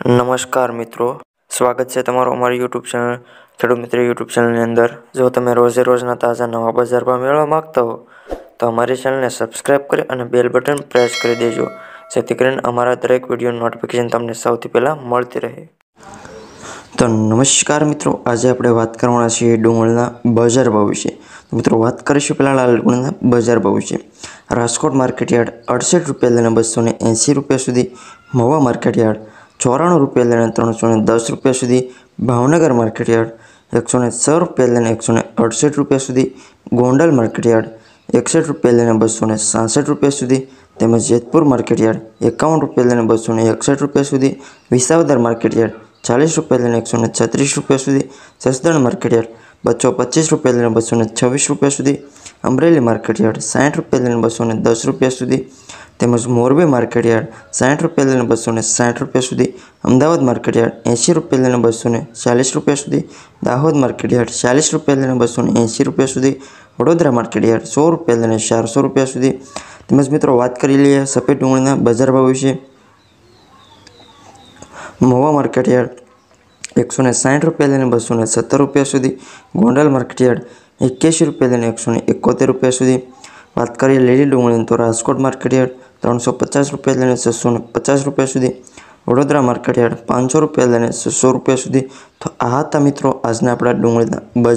નમસ્કાર મિત્રો. સ્વાગત છે તમારું અમારી યુટ્યુબ ચેનલ ખેડૂત મિત્ર યુટ્યુબ ચેનલની અંદર. જો તમે રોજે રોજના તાજા નવા બજાર ભાવ મેળવવા માગતા હો, તો અમારી ચેનલને સબસ્ક્રાઈબ કરી અને બેલ બટન પ્રેસ કરી દેજો, જેથી કરીને અમારા દરેક વીડિયો નોટિફિકેશન તમને સૌથી પહેલાં મળતી રહે. તો નમસ્કાર મિત્રો, આજે આપણે વાત કરવાના છીએ ડુંગળના બજાર ભાવ વિશે. મિત્રો, વાત કરીશું પહેલાં લાલ ડુંગળીના બજાર ભાવ વિશે. રાજકોટ માર્કેટયાર્ડ અડસઠ રૂપિયા લઈને બસો એંસી રૂપિયા સુધી, મહુવા માર્કેટયાર્ડ ચોરાણું રૂપિયા લઈને ત્રણસો ને દસ રૂપિયા સુધી, ભાવનગર માર્કેટયાર્ડ એકસો ને છ રૂપિયા લઈને એકસો ને અડસઠ રૂપિયા સુધી, ગોંડલ માર્કેટયાર્ડ એકસઠ રૂપિયા લઈને બસો ને સાસઠ રૂપિયા સુધી, તેમજ જેતપુર માર્કેટયાર્ડ એકાવન રૂપિયા લઈને બસો ને એકસઠ રૂપિયા સુધી, વિસાવદર માર્કેટયાર્ડ ચાલીસ રૂપિયા લઈને એકસો ને છત્રીસ રૂપિયા સુધી, જસદણ માર્કેટયાર્ડ બસો પચીસ રૂપિયા લઈને બસો છવ્વીસ રૂપિયા સુધી, અમરેલી માર્કેટયાર્ડ સાઠ રૂપિયા લઈને બસો દસ રૂપિયા સુધી તેમજ મોરબી માર્કેટયાર્ડ સાઠ રૂપિયા લઈને બસો ને સાઠ રૂપિયા સુધી, અમદાવાદ માર્કેટયાર્ડ એંશી રૂપિયા લઈને બસો ને ચાલીસ રૂપિયા સુધી, દાહોદ માર્કેટયાર્ડ ચાલીસ રૂપિયા લઈને બસો ને એંશી રૂપિયા સુધી, વડોદરા માર્કેટયાર્ડ સો રૂપિયા લઈને ચારસો રૂપિયા સુધી. તેમજ મિત્રો વાત કરી લઈએ સફેદ ડુંગળીના બજાર ભાવ વિશે. મહુવા માર્કેટયાર્ડ એકસો ને સાઠ રૂપિયા લઈને બસો ને સત્તર રૂપિયા સુધી, ગોંડલ માર્કેટયાર્ડ એક્યાસી રૂપિયા લઈને એકસો ને એકોતેર રૂપિયા સુધી. વાત કરીએ લીલી ડુંગળીની તો રાજકોટ માર્કેટયાર્ડ ત્રણસો પચાસ રૂપિયા લઈને છસો ને પચાસ રૂપિયા સુધી. વડોદરા માર્કેટ યાર્ડ પાંચસો રૂપિયા લઈને છસો રૂપિયા સુધી. તો આ હતા મિત્રો આજના આપણા ડુંગળીના બજાર.